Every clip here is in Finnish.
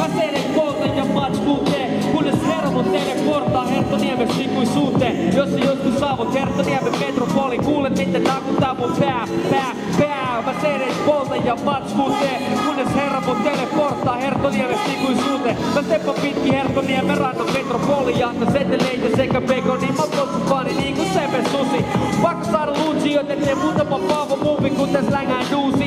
Aseiden kolta ja matkuuteen, kunnes hermon teille portaa Herttoniemen ikuisuuteen. Jos sä joskus saavut Herttoniemen metropoli, kuulet miten nakuttaa mun pää, pää, pää. Aseiden kolta ja matkuuteen, kunnes hermon teille portaa Herttoniemen ikuisuuteen. Mä steppa pitki Herttoniemen rannan metropolia, anna seteleitä sekä pekoni, niin mä potsun fani niinku sepe susi. Pakko saada luutsi, joten tee muutama paavo muuvi, kun tässä längään duusi.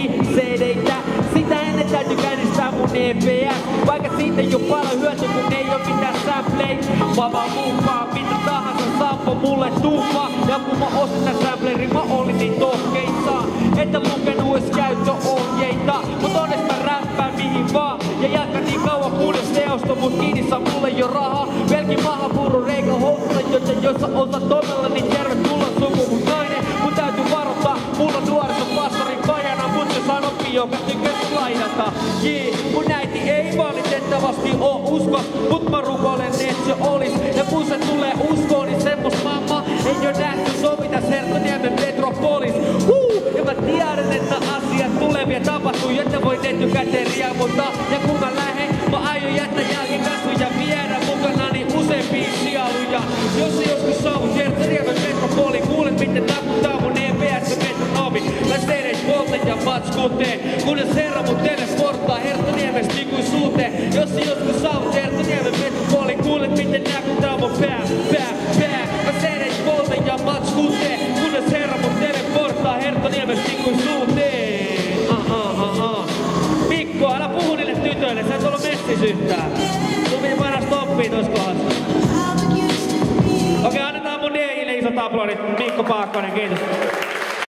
EPS. Vaikka siitä ei oo paljon hyötyä, kun ei oo mitään sampleita. Mä vaan muuppaan mitä tahansa sampo mulle tuuma. Ja kun mä ostin tän samplerin, mä olin niin tohkeissa. Että lukenut edes käyttöohjeita. Mut onnes mä räppään mihin vaan. Ja jatkan niin kauan kunnes teosto mut kiinni saa mulle jo rahaa. Velki maha puru reikä housuta, joten jos sä osat todella, niin tervetuloa suku mun nainen. Mun täytyy varoittaa, mulla on nuorison pastorin pajana, mut se sanoppi, joka tykkäs lainata. Jee, mun usko, mut mä rukoilen, et se olis. Ja kun se tulee uskoon, niin semmos mamma ei oo nähty sovitas Herttoniemen metropolis. Huu! Ja mä tiedän, että asiat tulevia tapahtuu, jotta voin etukäteen riemuttaa. Ja kun mä lähden, mä aion jättää jälkikasvuja viedä mukanani useampia sieluja. Jos se joskus saavut Herttoniemen metropoli, kuulet miten taputtaa mun EPS metronomi. Mä teidän polta ja matskutee, kunnes yhtään. Sun piti painaa stoppia tossa kohdassa. Okei, annetaan mun DJille isot aplodit. Mikko Paakkonen, kiitos.